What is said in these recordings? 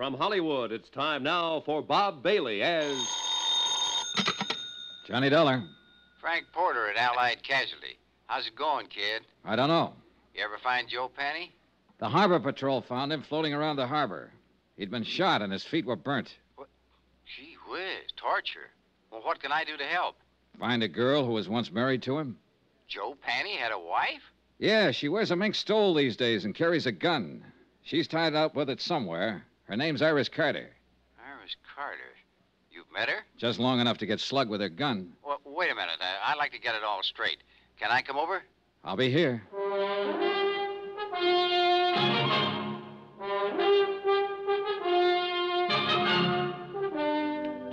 From Hollywood, it's time now for Bob Bailey as. Johnny Dollar. Frank Porter at Allied Casualty. How's it going, kid? I don't know. You ever find Joe Penny? The harbor patrol found him floating around the harbor. He'd been shot and his feet were burnt. What? Gee whiz, torture. Well, what can I do to help? Find a girl who was once married to him? Joe Penny had a wife? Yeah, she wears a mink stole these days and carries a gun. She's tied up with it somewhere. Her name's Iris Carter. Iris Carter. You've met her? Just long enough to get slugged with her gun. Well, wait a minute. I- I'd like to get it all straight. Can I come over? I'll be here.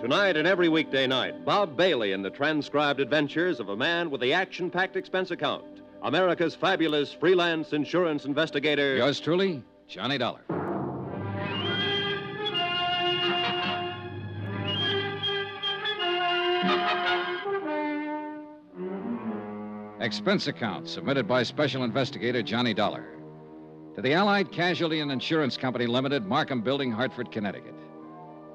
Tonight and every weekday night, Bob Bailey in the transcribed adventures of a man with the action packed expense account. America's fabulous freelance insurance investigator. Yours truly, Johnny Dollar. Expense account submitted by Special Investigator Johnny Dollar to the Allied Casualty and Insurance Company Limited, Markham Building, Hartford, Connecticut.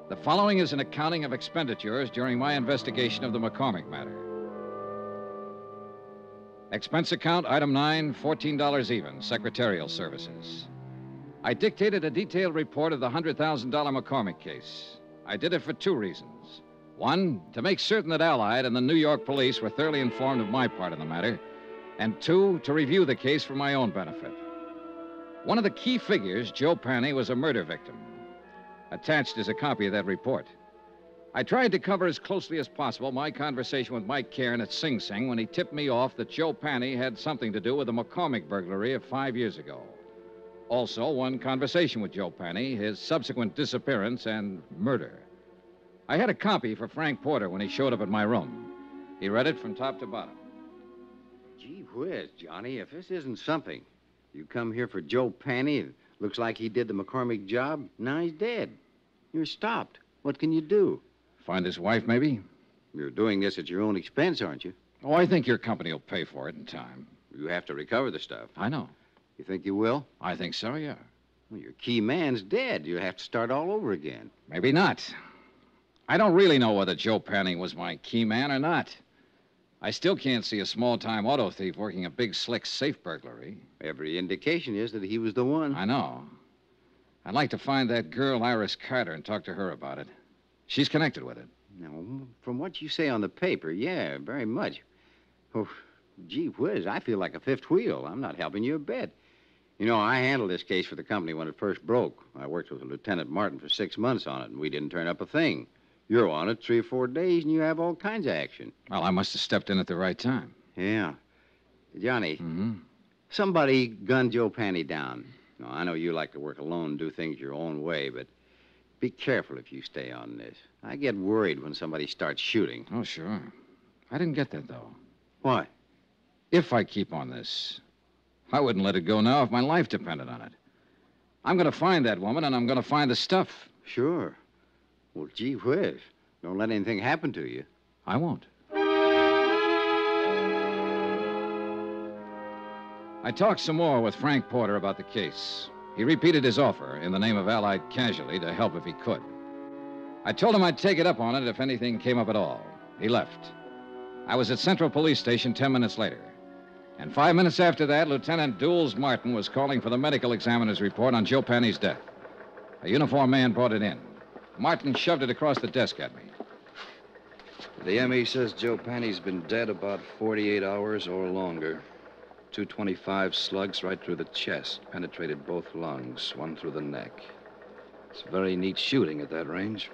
The following is an accounting of expenditures during my investigation of the McCormack matter. Expense account, item 9, $14 even, secretarial services. I dictated a detailed report of the $100,000 McCormack case. I did it for two reasons. One, to make certain that Allied and the New York police were thoroughly informed of my part in the matter. And two, to review the case for my own benefit. One of the key figures, Joe Panny, was a murder victim. Attached is a copy of that report. I tried to cover as closely as possible my conversation with Mike Cairn at Sing Sing when he tipped me off that Joe Panny had something to do with the McCormack burglary of five years ago. Also, one conversation with Joe Panny, his subsequent disappearance, and murder. I had a copy for Frank Porter when he showed up at my room. He read it from top to bottom. Gee whiz, Johnny, if this isn't something. You come here for Joe Panny. It looks like he did the McCormack job. Now he's dead. You're stopped. What can you do? Find his wife, maybe? You're doing this at your own expense, aren't you? Oh, I think your company will pay for it in time. You have to recover the stuff. I know. You think you will? I think so, yeah. Well, your key man's dead. You'll have to start all over again. Maybe not. I don't really know whether Joe Panning was my key man or not. I still can't see a small time auto thief working a big, slick safe burglary. Every indication is that he was the one. I know. I'd like to find that girl, Iris Carter, and talk to her about it. She's connected with it. No, from what you say on the paper, yeah, very much. Oh, gee whiz, I feel like a fifth wheel. I'm not helping you a bit. You know, I handled this case for the company when it first broke. I worked with Lieutenant Martin for six months on it, and we didn't turn up a thing. You're on it three or four days, and you have all kinds of action. Well, I must have stepped in at the right time. Yeah. Johnny, Mm-hmm. somebody gunned Joe Panny down. Now, I know you like to work alone and do things your own way, but be careful if you stay on this. I get worried when somebody starts shooting. Oh, sure. I didn't get that, though. What? If I keep on this, I wouldn't let it go now if my life depended on it. I'm going to find that woman, and I'm going to find the stuff. Sure. Well, gee whiz. Don't let anything happen to you. I won't. I talked some more with Frank Porter about the case. He repeated his offer in the name of Allied Casualty to help if he could. I told him I'd take it up on it if anything came up at all. He left. I was at Central Police Station ten minutes later. And five minutes after that, Lieutenant Dools Martin was calling for the medical examiner's report on Joe Panny's death. A uniformed man brought it in. Martin shoved it across the desk at me. The ME says Joe Panny's been dead about 48 hours or longer. 225 slugs right through the chest, penetrated both lungs, one through the neck. It's very neat shooting at that range.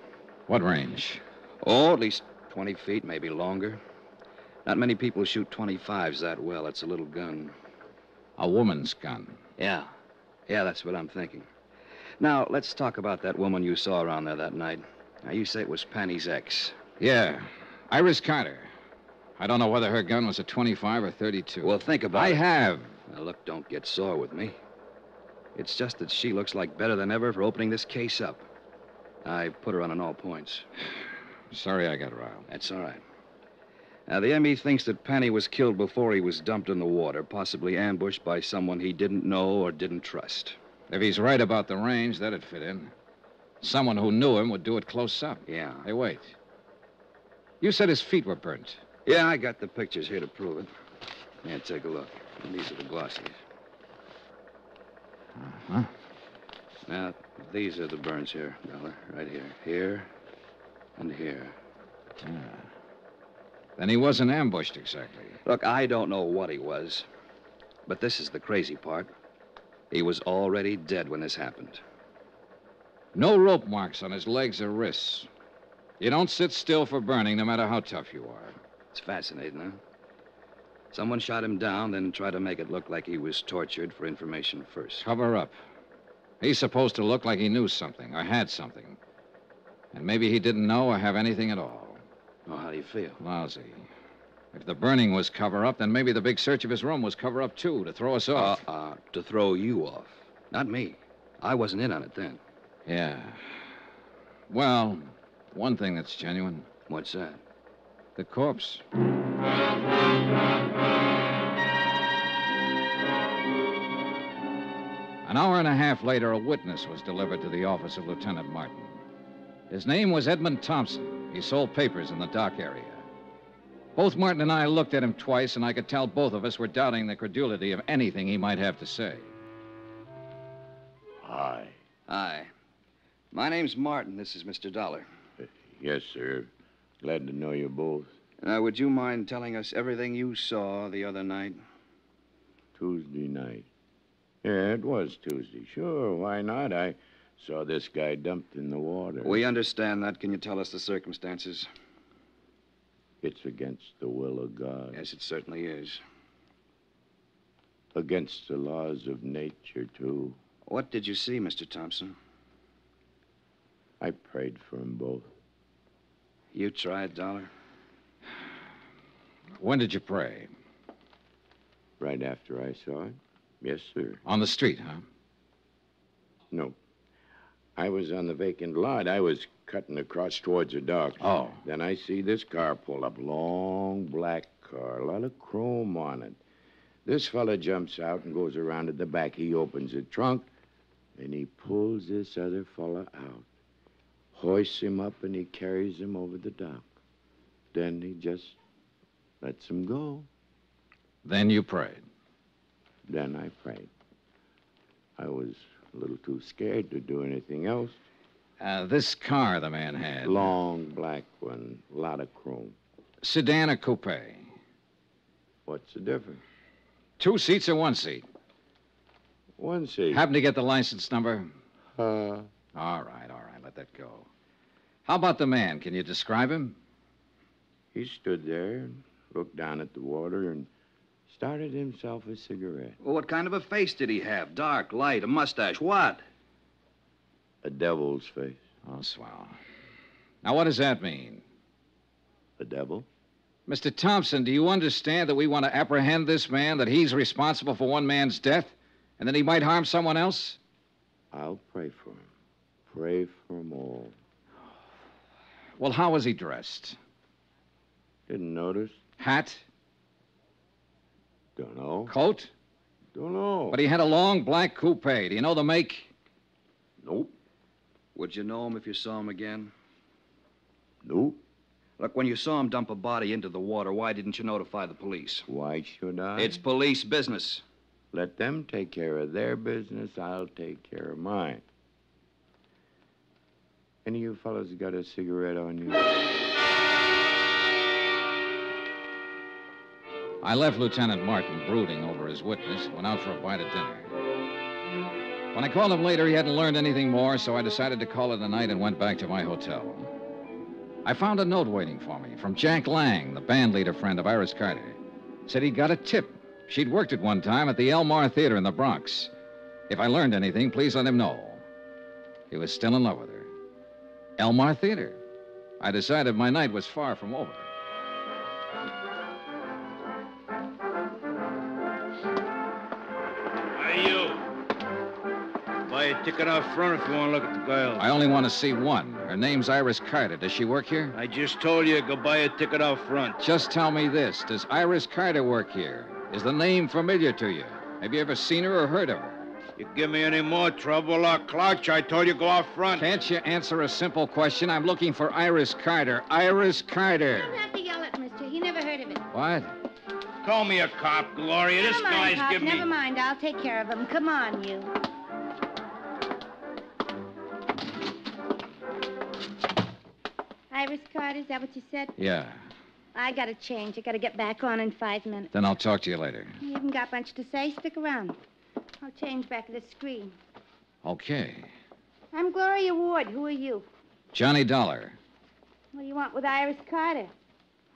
What range? Oh, at least 20 feet, maybe longer. Not many people shoot 25s that well. It's a little gun. A woman's gun. Yeah. Yeah, that's what I'm thinking. Now, let's talk about that woman you saw around there that night. Now, you say it was Panny's ex. Yeah, Iris Carter. I don't know whether her gun was a 25 or 32. Well, think about I it. I have. Now, look, don't get sore with me. It's just that she looks like better than ever for opening this case up. I put her on in all points. Sorry I got riled. That's all right. Now, the ME thinks that Panny was killed before he was dumped in the water, possibly ambushed by someone he didn't know or didn't trust. If he's right about the range, that'd fit in. Someone who knew him would do it close up. Yeah. Hey, wait. You said his feet were burnt. Yeah, I got the pictures here to prove it. Yeah, take a look. And these are the glossies. Uh huh? Now, these are the burns here, Dollar. Right here. Here and here. Yeah. Then he wasn't ambushed exactly. Look, I don't know what he was. But this is the crazy part. He was already dead when this happened. No rope marks on his legs or wrists. You don't sit still for burning, no matter how tough you are. It's fascinating, huh? Someone shot him down, then tried to make it look like he was tortured for information first. Cover up. He's supposed to look like he knew something or had something. And maybe he didn't know or have anything at all. Well, how do you feel? Lousy. If the burning was cover up, then maybe the big search of his room was cover up too, to throw us Uh, off. uh, to throw you off. Not me. I wasn't in on it then. Yeah. Well, one thing that's genuine What's that? the corpse. An hour and a half later, a witness was delivered to the office of Lieutenant Martin. His name was Edmund Thompson. He sold papers in the dock area. Both Martin and I looked at him twice, and I could tell both of us were doubting the credulity of anything he might have to say. Hi. Hi. My name's Martin. This is Mr. Dollar. Yes, sir. Glad to know you both. Now, would you mind telling us everything you saw the other night? Tuesday night. Yeah, it was Tuesday. Sure, why not? I saw this guy dumped in the water. We understand that. Can you tell us the circumstances? It's against the will of God. Yes, it certainly is. Against the laws of nature, too. What did you see, Mr. Thompson? I prayed for them both. You tried, Dollar? When did you pray? Right after I saw it? Yes, sir. On the street, huh? No. I was on the vacant lot. I was cutting across towards the dock. Oh. Then I see this car pull up. Long black car. A lot of chrome on it. This fella jumps out and goes around to the back. He opens the trunk, and he pulls this other fella out. Hoists him up, and he carries him over the dock. Then he just lets him go. Then you prayed. Then I prayed. I was a little too scared to do anything else. Uh, this car the man had. Long black one, a lot of chrome. Sedan or coupe? What's the difference? Two seats or one seat? One seat. Happen to get the license number? Uh, All right, all right, let that go. How about the man? Can you describe him? he stood there and looked down at the water and started himself a cigarette. Well, what kind of a face did he have? Dark, light, a mustache, what? A devil's face. Oh, swell. Now, what does that mean? A devil? Mr. Thompson, do you understand that we want to apprehend this man, that he's responsible for one man's death, and that he might harm someone else? I'll pray for him. Pray for them all. Well, how was he dressed? Didn't notice? Hat? Don't know. Coat? Don't know. But he had a long black coupe. Do you know the make? Nope. Would you know him if you saw him again? Nope. Look, when you saw him dump a body into the water, why didn't you notify the police? Why should I? It's police business. Let them take care of their business. I'll take care of mine. Any of you fellas got a cigarette on you? I left Lieutenant Martin brooding over his witness and went out for a bite of dinner. When I called him later, he hadn't learned anything more, so I decided to call it a night and went back to my hotel. I found a note waiting for me from Jack Lang, the band leader friend of Iris Carter. Said he'd got a tip. She'd worked at one time at the Elmar Theater in the Bronx. If I learned anything, please let him know. He was still in love with her. Elmar Theater. I decided my night was far from over. Buy a ticket out front if you want to look at the girl. I only want to see one. Her name's Iris Carter. Does she work here? I just told you, go buy a ticket out front. Just tell me this. Does Iris Carter work here? Is the name familiar to you? Have you ever seen her or heard of her? You give me any more trouble, I'll clutch. I told you go out front. Can't you answer a simple question? I'm looking for Iris Carter. Iris Carter. don't have to yell at mister. He never heard of it. What? Call me a cop, Gloria. This Never mind, guy's Pop. giving Never me. mind. I'll take care of him. Come on, you. Iris Carter, is that what you said? Yeah. I gotta change. I gotta get back on in five minutes. Then I'll talk to you later. You haven't got much to say. Stick around. I'll change back at the screen. Okay. I'm Gloria Ward. Who are you? Johnny Dollar. What do you want with Iris Carter?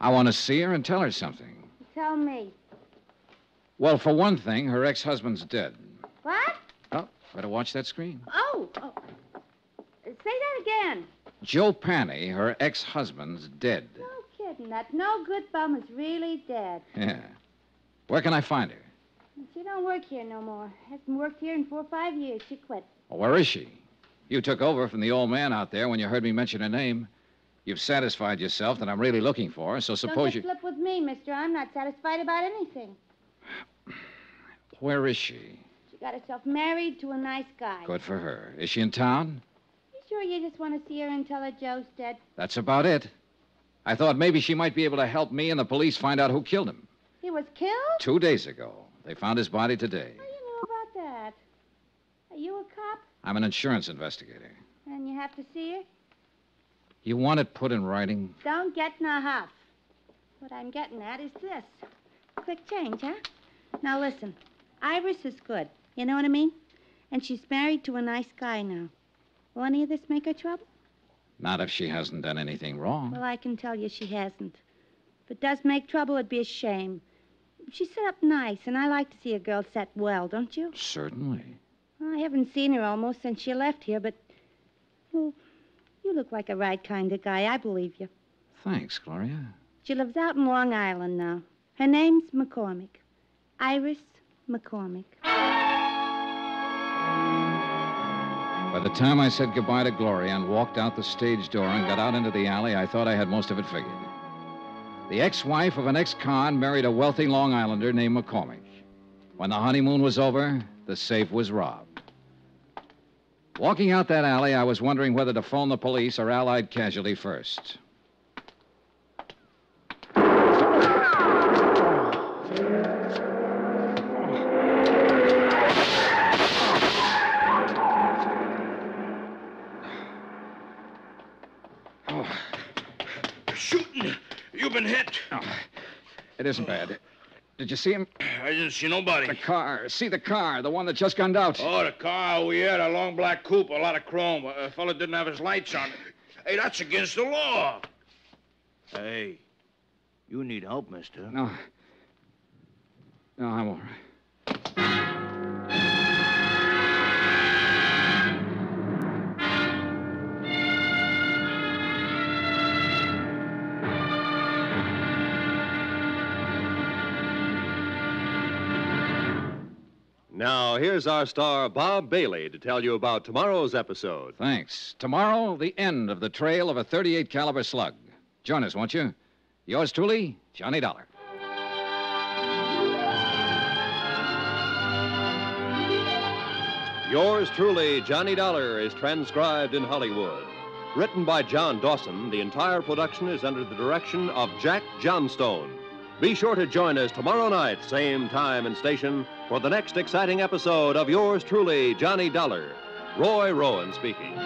I want to see her and tell her something. Tell me. Well, for one thing, her ex husband's dead. What? Oh, better watch that screen. Oh, oh. Say that again. Joe Panny, her ex husband's dead. No kidding. That no good bum is really dead. Yeah. Where can I find her? She don't work here no more. Hasn't worked here in four or five years. She quit. Well, where is she? You took over from the old man out there when you heard me mention her name. You've satisfied yourself that I'm really looking for her, so suppose don't you. flip with me, mister. I'm not satisfied about anything. Where is she? She got herself married to a nice guy. Good for her. Is she in town? You sure you just want to see her and tell her Joe's dead? That's about it. I thought maybe she might be able to help me and the police find out who killed him. He was killed? Two days ago. They found his body today. How do you know about that? Are you a cop? I'm an insurance investigator. And you have to see her? You want it put in writing? Don't get in a huff. What I'm getting at is this. Quick change, huh? Now listen. Iris is good. You know what I mean? And she's married to a nice guy now. Will any of this make her trouble? Not if she hasn't done anything wrong. Well, I can tell you she hasn't. If it does make trouble, it'd be a shame. She's set up nice, and I like to see a girl set well, don't you? Certainly. I haven't seen her almost since she left here, but. Well, you look like a right kind of guy. I believe you. Thanks, Gloria. She lives out in Long Island now. Her name's McCormack. Iris McCormack. By the time I said goodbye to Gloria and walked out the stage door and got out into the alley, I thought I had most of it figured. The ex wife of an ex con married a wealthy Long Islander named McCormack. When the honeymoon was over, the safe was robbed. Walking out that alley, I was wondering whether to phone the police or Allied Casualty first. Shooting. You've been hit. It isn't bad. Did you see him? I didn't see nobody. The car. See the car, the one that just gunned out. Oh, the car. we had, a long black coupe, a lot of chrome. A fella didn't have his lights on. Hey, that's against the law. Hey, you need help, mister. No. No, I'm all right. Now, here's our star, Bob Bailey, to tell you about tomorrow's episode. Thanks. Tomorrow, the end of the trail of a 38 caliber slug. Join us, won't you? Yours truly, Johnny Dollar. Yours truly, Johnny Dollar, is transcribed in Hollywood. Written by John Dawson, the entire production is under the direction of Jack Johnstone. Be sure to join us tomorrow night, same time and station, for the next exciting episode of Yours truly, Johnny Dollar. Roy Rowan speaking.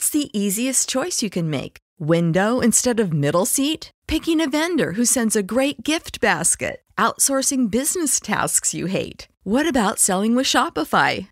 What's the easiest choice you can make? Window instead of middle seat? Picking a vendor who sends a great gift basket? Outsourcing business tasks you hate? What about selling with Shopify?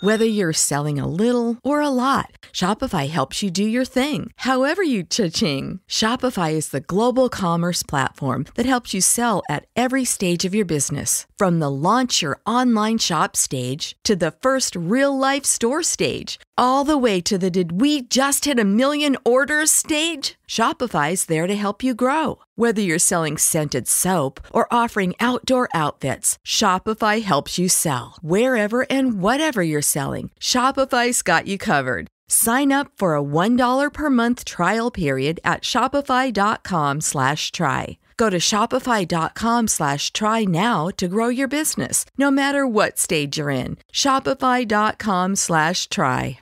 Whether you're selling a little or a lot, Shopify helps you do your thing, however you cha-ching. Shopify is the global commerce platform that helps you sell at every stage of your business. From the launch your online shop stage to the first real life store stage, all the way to the did we just hit a million orders stage. Shopify's there to help you grow. Whether you're selling scented soap or offering outdoor outfits, Shopify helps you sell. Wherever and whatever you're selling, Shopify's got you covered. Sign up for a $1 per month trial period at shopify.com slash try. Go to shopify.com slash try now to grow your business, no matter what stage you're in. Shopify.com slash try.